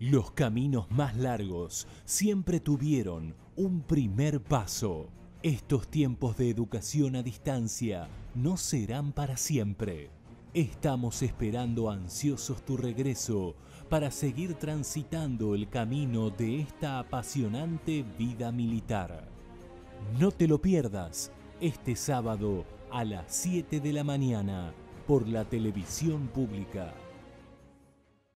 Los caminos más largos siempre tuvieron un primer paso. Estos tiempos de educación a distancia no serán para siempre. Estamos esperando ansiosos tu regreso para seguir transitando el camino de esta apasionante vida militar. No te lo pierdas este sábado a las 7 de la mañana por la televisión pública.